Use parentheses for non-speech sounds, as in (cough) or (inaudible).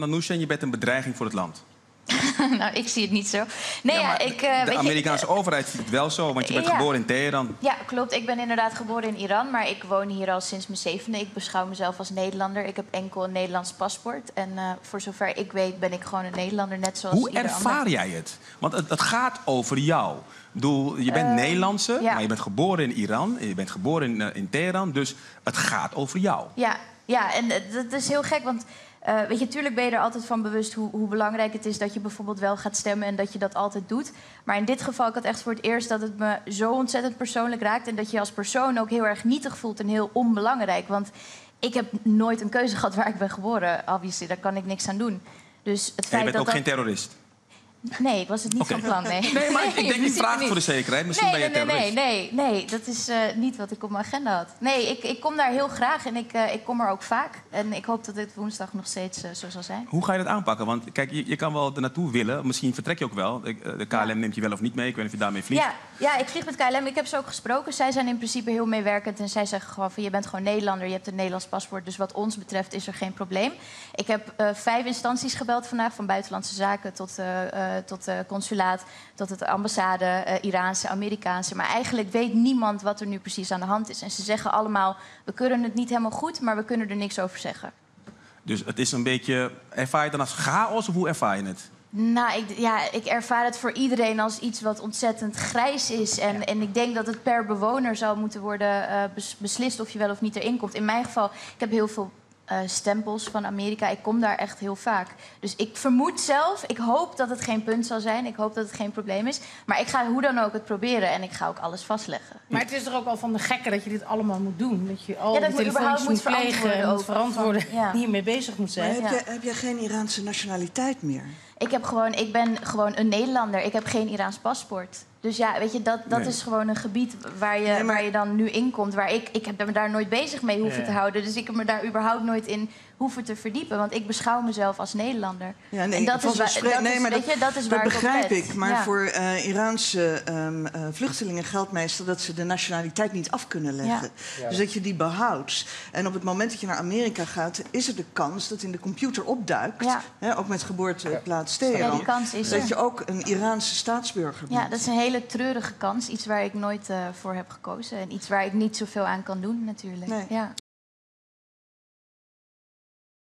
Nanousha en je bent een bedreiging voor het land. (laughs) nou, ik zie het niet zo. Nee, Ja, ja, maar ik, eh, de je, Amerikaanse overheid ziet het wel zo, want je bent Ja. geboren in Teheran. Ja, klopt. Ik ben inderdaad geboren in Iran, maar ik woon hier al sinds mijn zevende. Ik beschouw mezelf als Nederlander. Ik heb enkel een Nederlands paspoort. En eh, voor zover ik weet ben ik gewoon een Nederlander, net zoals Hoe ervaar ander. jij het? Want het, het gaat over jou. Ik bedoel, je bent Nederlandse, Eh, ja. maar je bent geboren in Iran. en Je bent geboren in, eh, in Teheran, dus het gaat over jou. Ja, ja, en eh, dat is heel gek, want eh, weet je, tuurlijk ben je er altijd van bewust hoe, hoe belangrijk het is dat je bijvoorbeeld wel gaat stemmen en dat je dat altijd doet. Maar in dit geval, ik had echt voor het eerst dat het me zo ontzettend persoonlijk raakt en dat je als persoon ook heel erg nietig voelt en heel onbelangrijk. Want ik heb nooit een keuze gehad waar ik ben geboren, obviously, daar kan ik niks aan doen. Dus het En je feit bent dat ook dat... geen terrorist. Nee, ik was het niet van plan, nee. Nee, maar ik, ik denk die vraag voor de zekerheid. Misschien nee, ben je nee, nee, nee, nee, dat is eh, niet wat ik op mijn agenda had. Nee, ik, ik kom daar heel graag en ik, eh, ik kom er ook vaak. En ik hoop dat dit woensdag nog steeds eh, zo zal zijn. Hoe ga je dat aanpakken? Want kijk, je, je kan wel er naartoe willen. Misschien vertrek je ook wel. De KLM neemt je wel of niet mee. Ik weet niet of je daarmee vliegt. Ja, ja, ik vlieg met KLM. Ik heb ze ook gesproken. Zij zijn in principe heel meewerkend. En zij zeggen gewoon van je bent gewoon Nederlander. Je hebt een Nederlands paspoort. Dus wat ons betreft is er geen probleem. Ik heb eh, vijf instanties gebeld vandaag. Van buitenlandse zaken tot, eh, eh, tot eh, consulaat. Tot het ambassade, eh, Iraanse, Amerikaanse. Maar eigenlijk weet niemand wat er nu precies aan de hand is. En ze zeggen allemaal, we kunnen het niet helemaal goed. Maar we kunnen er niks over zeggen. Dus het is een beetje... Ervaar je het dan als chaos of hoe ervaar je het? Nou, ik, ja, ik ervaar het voor iedereen als iets wat ontzettend grijs is. En, en ik denk dat het per bewoner zou moeten worden eh, bes- beslist of je wel of niet erin komt. In mijn geval, ik heb heel veel eh, stempels van Amerika. Ik kom daar echt heel vaak. Dus ik vermoed zelf, ik hoop dat het geen punt zal zijn. Ik hoop dat het geen probleem is. Maar ik ga hoe dan ook het proberen en ik ga ook alles vastleggen. Maar het is er ook al van de gekken dat je dit allemaal moet doen. Dat je al Ja, dat die je telefoontjes moet plegen moet verantwoorden. Van- ja. hiermee bezig moet Maar zijn. heb, Ja. je, heb jij geen Iraanse nationaliteit meer? Ik, heb gewoon, ik ben gewoon een Nederlander. Ik heb geen Iraans paspoort. Dus ja, weet je, dat, dat Nee. is gewoon een gebied waar je, Nee, maar- waar je dan nu in komt. Waar ik, ik heb me daar nooit bezig mee hoeven Ja. te houden. Dus ik heb me daar überhaupt nooit in hoeven te verdiepen. Want ik beschouw mezelf als Nederlander. Ja, nee, en dat is, waar, dat nee, is, maar weet je, dat is Dat waar ik op begrijp ik. Maar Ja. voor eh, Iraanse ehm, eh, vluchtelingen geldt meestal dat ze de nationaliteit niet af kunnen leggen. Dus dat je die behoudt. En op het moment dat je naar Amerika gaat, is er de kans dat in de computer opduikt, Ja. hè, ook met geboorteplaats Ja, Teheran, die kans is dat er. je ook een Iraanse staatsburger bent. Ja, dat is een hele treurige kans. Iets waar ik nooit eh, voor heb gekozen. En iets waar ik niet zoveel aan kan doen, natuurlijk. Nee. Ja.